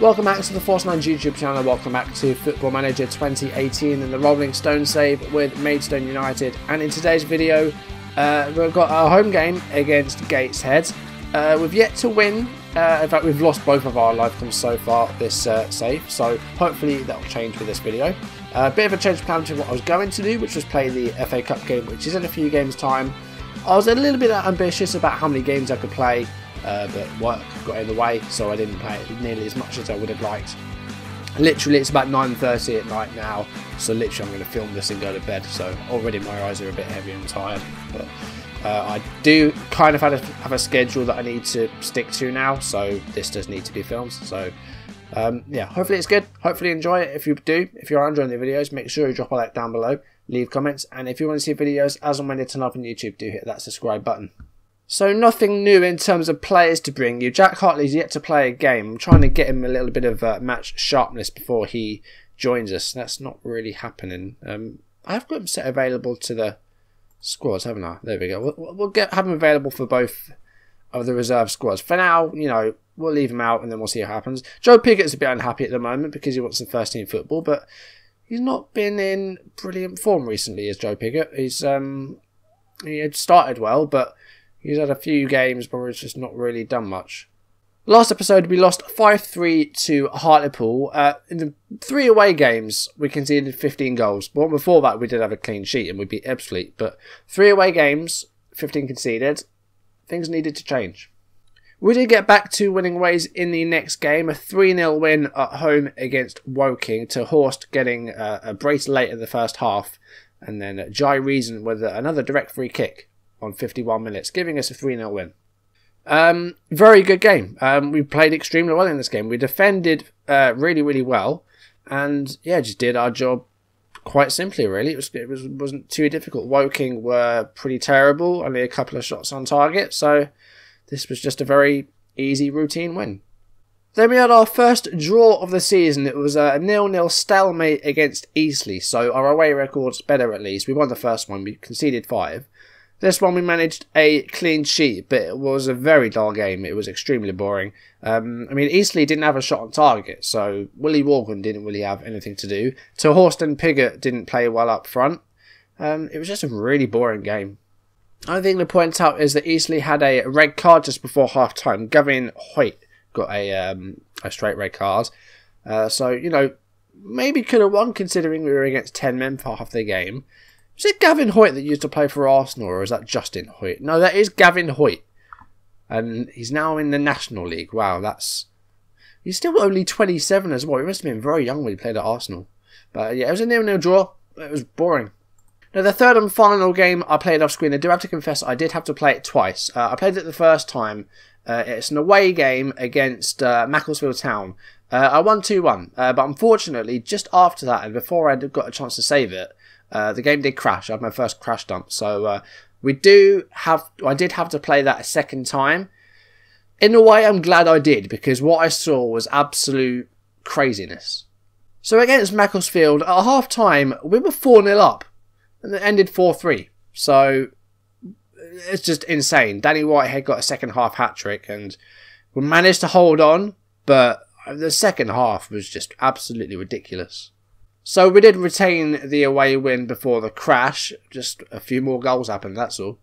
Welcome back to the False Nine YouTube channel, welcome back to Football Manager 2018 and the Rolling Stone save with Maidstone United. And in today's video, uh, we've got our home game against Gateshead. Uh, we've yet to win, uh, in fact we've lost both of our lifetimes so far this uh, save, so hopefully that'll change with this video. A bit of a change of plan to what I was going to do, which was play the FA Cup game, which is in a few games time. I was a little bit ambitious about how many games I could play, uh, but work got in the way, so I didn't play it nearly as much as I would have liked. Literally, it's about 9.30 at night now, so literally I'm going to film this and go to bed, so already my eyes are a bit heavy and tired, but uh, I do kind of have a, have a schedule that I need to stick to now, so this does need to be filmed, so um, yeah, hopefully it's good, hopefully enjoy it, if you do, if you are enjoying the videos, make sure you drop a like down below, leave comments, and if you want to see videos as and when they turn up on YouTube, do hit that subscribe button. So nothing new in terms of players to bring you. Jack Hartley's yet to play a game. I'm trying to get him a little bit of uh, match sharpness before he joins us. That's not really happening. Um, I've got him set available to the squads, haven't I? There we go. We'll, we'll get have him available for both of the reserve squads. For now, you know, we'll leave him out and then we'll see what happens. Joe Pigott's a bit unhappy at the moment because he wants some first team football, but he's not been in brilliant form recently as Joe Pigott. He's um he had started well, but He's had a few games where it's just not really done much. Last episode, we lost 5 3 to Hartlepool. Uh, in the three away games, we conceded 15 goals. But before that, we did have a clean sheet and we beat Ebbsfleet. But three away games, 15 conceded. Things needed to change. We did get back to winning ways in the next game. A 3 0 win at home against Woking ter Horst getting uh, a brace late in the first half. And then Jai Reason with another direct free kick on 51 minutes, giving us a 3 0 win. Um, very good game. Um, we played extremely well in this game. We defended uh, really, really well, and yeah, just did our job quite simply. Really, it was it was wasn't too difficult. Woking were pretty terrible, only a couple of shots on target, so this was just a very easy routine win. Then we had our first draw of the season. It was a nil-nil stalemate against Eastleigh, so our away record's better at least. We won the first one, we conceded five. This one we managed a clean sheet, but it was a very dull game. It was extremely boring. Um, I mean, Eastleigh didn't have a shot on target, so Willie Morgan didn't really have anything to do. To and Pigott didn't play well up front. Um, it was just a really boring game. Another thing to point out is that Eastleigh had a red card just before half time. Gavin Hoyte got a um, a straight red card. Uh, so, you know, maybe could have won considering we were against 10 men for half the game. Is it Gavin Hoyte that used to play for Arsenal, or is that Justin Hoyte? No, that is Gavin Hoyte. And he's now in the National League. Wow, that's. He's still only 27 as well. He must have been very young when he played at Arsenal. But yeah, it was a nil nil draw. It was boring. Now, the third and final game I played off screen, I do have to confess I did have to play it twice. Uh, I played it the first time. Uh, it's an away game against uh, Macclesfield Town. Uh, I won 2 1, uh, but unfortunately, just after that, and before I got a chance to save it, uh, the game did crash. I had my first crash dump. So uh, we do have, I did have to play that a second time. In a way, I'm glad I did because what I saw was absolute craziness. So against Macclesfield, at half time, we were 4 0 up and it ended 4 3. So it's just insane. Danny Whitehead got a second half hat trick and we managed to hold on, but the second half was just absolutely ridiculous. So we did retain the away win before the crash. Just a few more goals happened, that's all.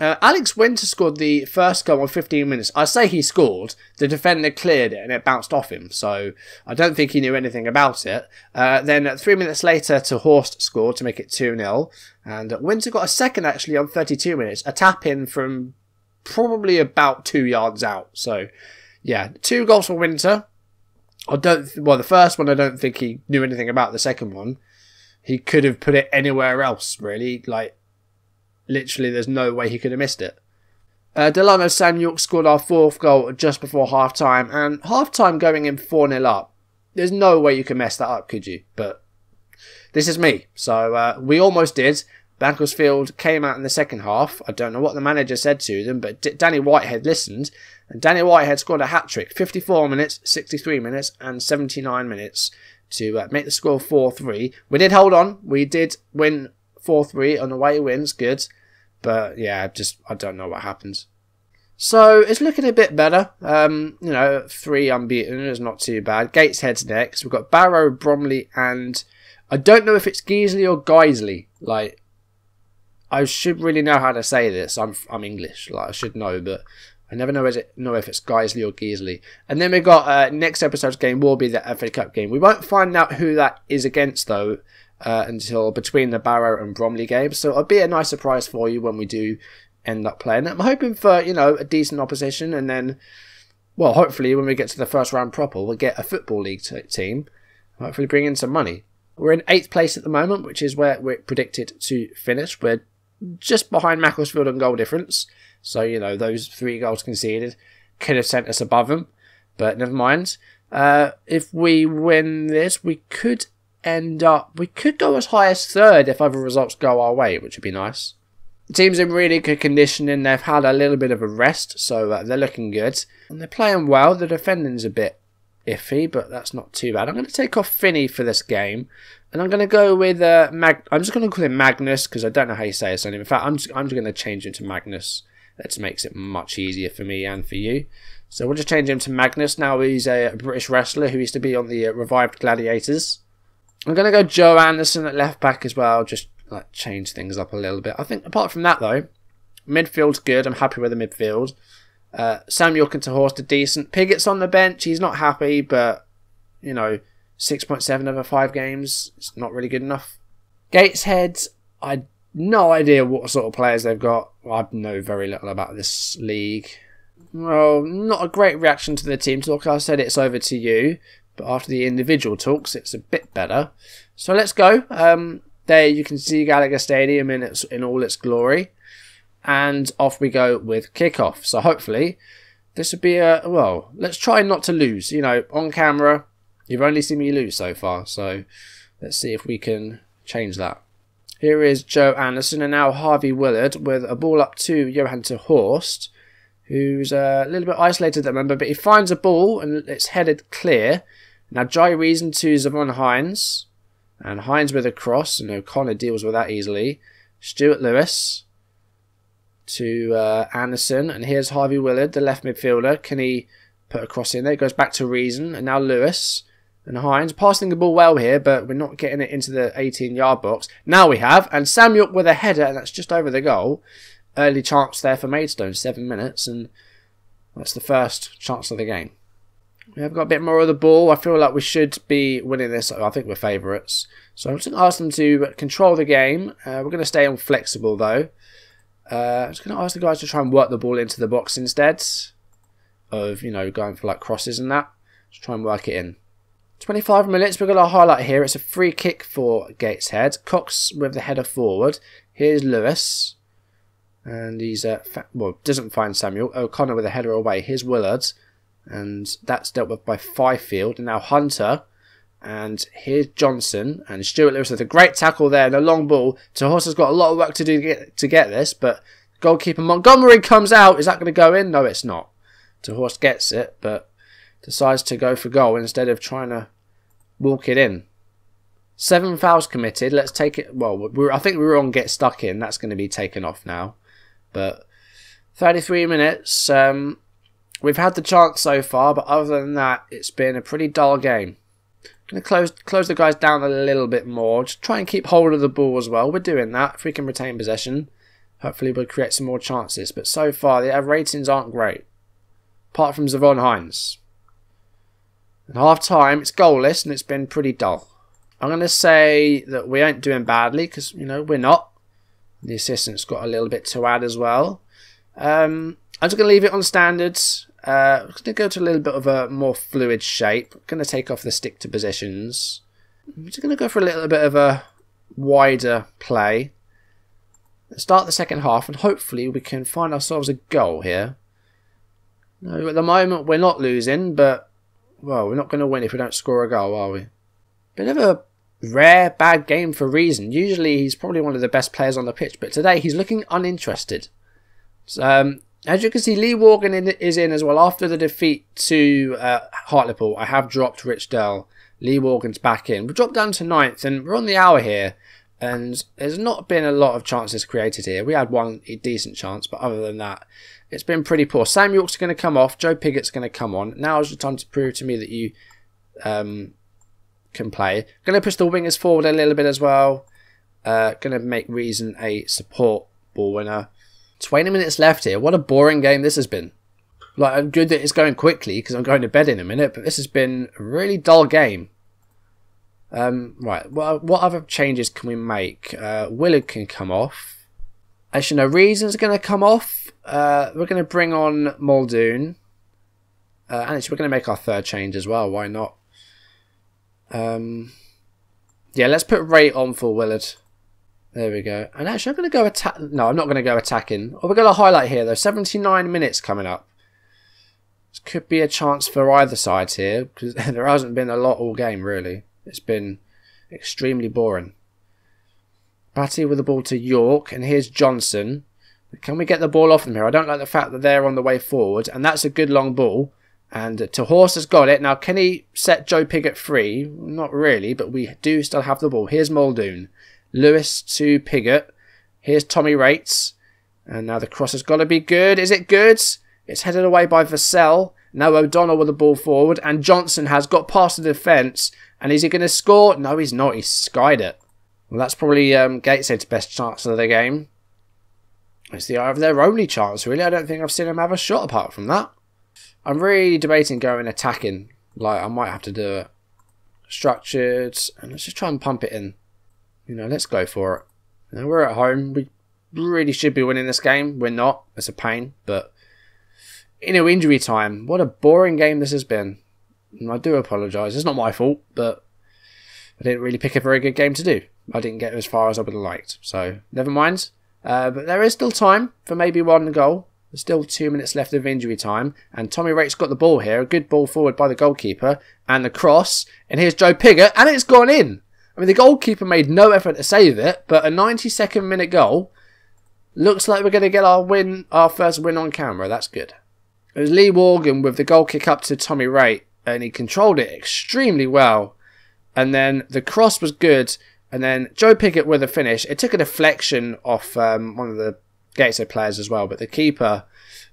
Uh, Alex Winter scored the first goal in 15 minutes. I say he scored. The defender cleared it and it bounced off him, so I don't think he knew anything about it. Uh, then three minutes later, ter Horst scored to make it 2 0. And Winter got a second actually on 32 minutes, a tap in from probably about two yards out. So, yeah, two goals for Winter. I don't. Well, the first one, I don't think he knew anything about. The second one, he could have put it anywhere else. Really, like literally, there's no way he could have missed it. Uh, Delano Samuel scored our fourth goal just before half time, and half time going in 4 0 up. There's no way you can mess that up, could you? But this is me. So uh, we almost did. Macclesfield came out in the second half. I don't know what the manager said to them, but D- Danny Whitehead listened, and Danny Whitehead scored a hat trick 54 minutes, 63 minutes, and 79 minutes to uh, make the score 4 3. We did hold on. We did win 4 3 on the away wins. Good. But yeah, just I don't know what happens. So it's looking a bit better. Um, you know, three unbeaten is not too bad. Gateshead's next. We've got Barrow, Bromley, and I don't know if it's Geesley or Guiseley. Like, I should really know how to say this. I'm I'm English. Like I should know, but I never know, it, know if it's Guiseley or Geesley. And then we've got uh, next episode's game will be the FA Cup game. We won't find out who that is against though uh, until between the Barrow and Bromley games. So it'll be a nice surprise for you when we do end up playing. I'm hoping for you know a decent opposition, and then well, hopefully when we get to the first round proper, we'll get a football league team. Hopefully bring in some money. We're in eighth place at the moment, which is where we're predicted to finish. We're just behind Macclesfield on goal difference. So, you know, those three goals conceded could have sent us above them. But never mind. Uh, if we win this, we could end up, we could go as high as third if other results go our way, which would be nice. The team's in really good condition and they've had a little bit of a rest, so uh, they're looking good. And they're playing well. The defending's a bit iffy, but that's not too bad. I'm going to take off Finney for this game, and I'm going to go with uh, Mag. I'm just going to call him Magnus because I don't know how you say his name. In fact, I'm just, I'm just going to change him to Magnus. That makes it much easier for me and for you. So we'll just change him to Magnus. Now he's a British wrestler who used to be on the uh, revived Gladiators. I'm going to go Joe Anderson at left back as well. Just like change things up a little bit. I think apart from that though, midfield's good. I'm happy with the midfield. Uh, Samuel Horst are decent. Pigott's on the bench. He's not happy, but you know, 6.7 over five games. It's not really good enough. Gateshead, I no idea what sort of players they've got. I know very little about this league. Well, not a great reaction to the team talk. I said it's over to you, but after the individual talks, it's a bit better. So let's go. Um, there you can see Gallagher Stadium in its in all its glory and off we go with kickoff. So hopefully this would be a well. Let's try not to lose. You know, on camera, you've only seen me lose so far. So let's see if we can change that. Here is Joe Anderson and now Harvey Willard with a ball up to Johan ter Horst, who's a little bit isolated at the moment, but he finds a ball and it's headed clear. Now Jai Reason to Zavon Hines, and Hines with a cross, and O'Connor deals with that easily. Stuart Lewis to uh, Anderson, and here's Harvey Willard, the left midfielder. Can he put a cross in there? It goes back to Reason, and now Lewis and Hines passing the ball well here, but we're not getting it into the 18-yard box. Now we have, and Samuel with a header, and that's just over the goal. Early chance there for Maidstone, seven minutes, and that's the first chance of the game. We have got a bit more of the ball. I feel like we should be winning this. I think we're favourites. So I'm just going to ask them to control the game. Uh, we're going to stay on flexible though. Uh, I'm just going to ask the guys to try and work the ball into the box instead of, you know, going for like crosses and that. Just try and work it in. 25 minutes, we're going to highlight here. It's a free kick for Gateshead. Cox with the header forward. Here's Lewis. And he's, uh, well, doesn't find Samuel. O'Connor with a header away. Here's Willard. And that's dealt with by Fifield. And now Hunter and here's Johnson and Stuart Lewis with a great tackle there and a long ball. ter Horst has got a lot of work to do to get, to get this, but goalkeeper Montgomery comes out. Is that going to go in? No, it's not. ter Horst gets it, but decides to go for goal instead of trying to walk it in. Seven fouls committed. Let's take it. Well, I think we were on get stuck in. That's going to be taken off now. But 33 minutes. Um, we've had the chance so far, but other than that, it's been a pretty dull game. Going to close close the guys down a little bit more. Just try and keep hold of the ball as well. We're doing that. If we can retain possession, hopefully we'll create some more chances. But so far, the ratings aren't great. Apart from Zavon Hines. At half time, it's goalless and it's been pretty dull. I'm going to say that we ain't doing badly because, you know, we're not. The assistant's got a little bit to add as well. Um, I'm just going to leave it on standards. Uh, I'm going to go to a little bit of a more fluid shape. I'm going to take off the stick to positions. I'm just going to go for a little bit of a wider play. Start the second half and hopefully we can find ourselves a goal here. No, at the moment we're not losing, but well, we're not going to win if we don't score a goal, are we? Bit of a rare bad game for reason. Usually he's probably one of the best players on the pitch, but today he's looking uninterested. So, um, as you can see, Lee Morgan in, is in as well. After the defeat to uh, Hartlepool, I have dropped Rich Dell. Lee Morgan's back in. We dropped down to ninth, and we're on the hour here. And there's not been a lot of chances created here. We had one decent chance, but other than that, it's been pretty poor. Sam-Yorke's going to come off. Joe Pigott's going to come on. Now is the time to prove to me that you um, can play. Going to push the wingers forward a little bit as well. Uh, going to make Reason a support ball winner. 20 minutes left here. What a boring game this has been. Like, I'm good that it's going quickly because I'm going to bed in a minute, but this has been a really dull game. Um, right, what, what other changes can we make? Uh, Willard can come off. Actually, no, Reason's going to come off. Uh, we're going to bring on Muldoon. Uh, and actually, we're going to make our third change as well. Why not? Um, yeah, let's put Ray on for Willard. There we go. And actually, I'm going to go attack. No, I'm not going to go attacking. Oh, we're going to highlight here, though. 79 minutes coming up. This could be a chance for either side here, because there hasn't been a lot all game, really. It's been extremely boring. Batty with the ball to York, and here's Johnson. Can we get the ball off them here? I don't like the fact that they're on the way forward, and that's a good long ball. And Horse has got it. Now, can he set Joe Pigott free? Not really, but we do still have the ball. Here's Muldoon. Lewis to Pigott. Here's Tommy Rates. And now the cross has got to be good. Is it good? It's headed away by Vassell. Now O'Donnell with the ball forward. And Johnson has got past the defence. And is he going to score? No, he's not. He's skied it. Well, that's probably um, Gateshead's best chance of the game. It's the their only chance, really. I don't think I've seen them have a shot apart from that. I'm really debating going attacking. Like, I might have to do it. Structured. And let's just try and pump it in. You know, let's go for it. Know, we're at home. We really should be winning this game. We're not. It's a pain. But, know, injury time. What a boring game this has been. And I do apologise. It's not my fault, but I didn't really pick a very good game to do. I didn't get as far as I would have liked. So, never mind. Uh, but there is still time for maybe one goal. There's still two minutes left of injury time. And Tommy Rates got the ball here. A good ball forward by the goalkeeper. And the cross. And here's Joe Pigott. And it's gone in. I mean, the goalkeeper made no effort to save it. But a 92nd minute goal. Looks like we're going to get our win, our first win on camera. That's good. It was Lee Morgan with the goal kick up to Tommy Wright, And he controlled it extremely well. And then the cross was good. And then Joe Pigott with a finish. It took a deflection off um, one of the Gateshead players as well, but the keeper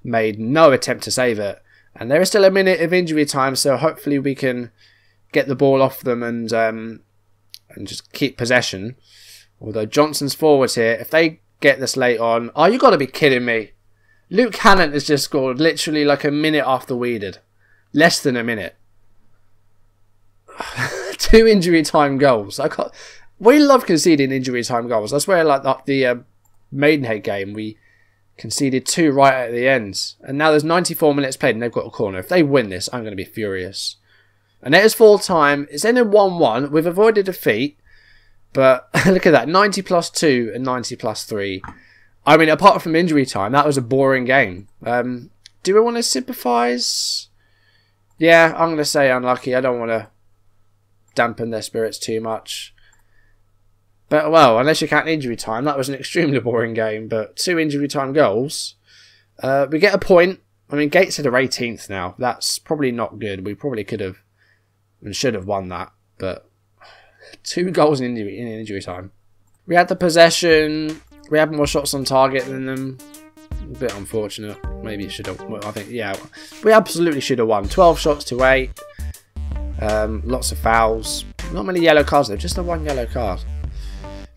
made no attempt to save it. And there is still a minute of injury time, so hopefully we can get the ball off them and um, and just keep possession. Although Johnson's forwards here, if they get this late on, oh, you got to be kidding me! Luke Hannant has just scored literally like a minute after we did, less than a minute. Two injury time goals. I got we love conceding injury time goals. That's where like the, uh, Maidenhead game we conceded two right at the end, and now there's 94 minutes played and they've got a corner. If they win this, I'm going to be furious. And it is full time. It's ended 1-1. We've avoided defeat, but look at that: 90 plus two and 90 plus three. I mean, apart from injury time, that was a boring game. Um, do we want to sympathise? Yeah, I'm going to say unlucky. I don't want to dampen their spirits too much. But well, unless you count injury time, that was an extremely boring game. But two injury time goals, uh, we get a point. I mean, Gateshead are 18th now. That's probably not good. We probably could have and should have won that, but two goals in injury in injury time. We had the possession. We had more shots on target than them. A bit unfortunate. Maybe it should have. I think yeah, we absolutely should have won. 12 shots to eight. Um, lots of fouls. Not many yellow cards though. Just the one yellow card.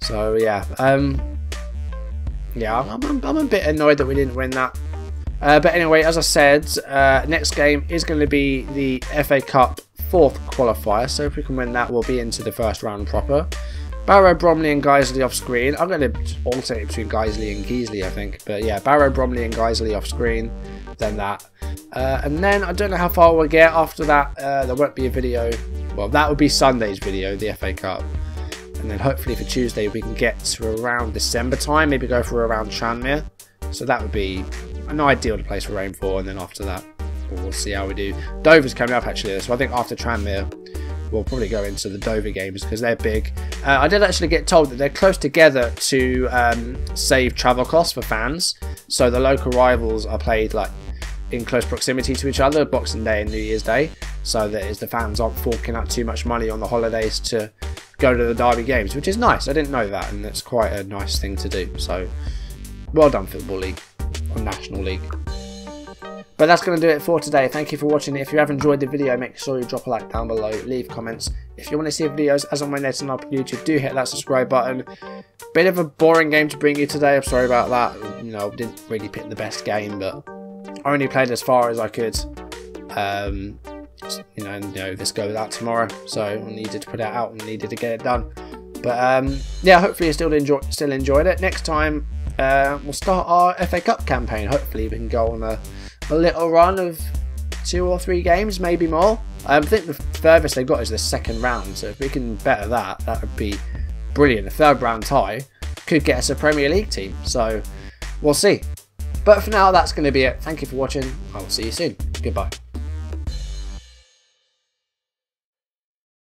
So yeah, um, yeah, I'm, I'm, I'm, a bit annoyed that we didn't win that. Uh, but anyway, as I said, uh, next game is going to be the FA Cup fourth qualifier. So if we can win that, we'll be into the first round proper. Barrow, Bromley and Guiseley off screen. I'm going to alternate between Guiseley and Geesley, I think. But yeah, Barrow, Bromley and Guiseley off screen. Then that. Uh, and then I don't know how far we'll get after that. Uh, there won't be a video. Well, that would be Sunday's video, the FA Cup and then hopefully for Tuesday we can get to around December time, maybe go for around Tranmere. So that would be an ideal place for for, and then after that we'll see how we do. Dover's coming up actually, so I think after Tranmere we'll probably go into the Dover games because they're big. Uh, I did actually get told that they're close together to um, save travel costs for fans, so the local rivals are played like in close proximity to each other, Boxing Day and New Year's Day, so that as the fans aren't forking out too much money on the holidays to go to the Derby games, which is nice. I didn't know that, and it's quite a nice thing to do. So, well done, Football League or National League. But that's going to do it for today. Thank you for watching. If you have enjoyed the video, make sure you drop a like down below, leave comments. If you want to see videos as on my next up on YouTube, do hit that subscribe button. Bit of a boring game to bring you today. I'm sorry about that. You know, didn't really pick the best game, but I only played as far as I could. Um, you know, and, you know, this goes out tomorrow, so I needed to put it out and needed to get it done. But um, yeah, hopefully you still enjoy still enjoyed it. Next time uh, we'll start our FA Cup campaign. Hopefully we can go on a, a little run of two or three games, maybe more. Um, I think the furthest they've got is the second round, so if we can better that, that would be brilliant. A third round tie could get us a Premier League team, so we'll see. But for now, that's going to be it. Thank you for watching. I will see you soon. Goodbye.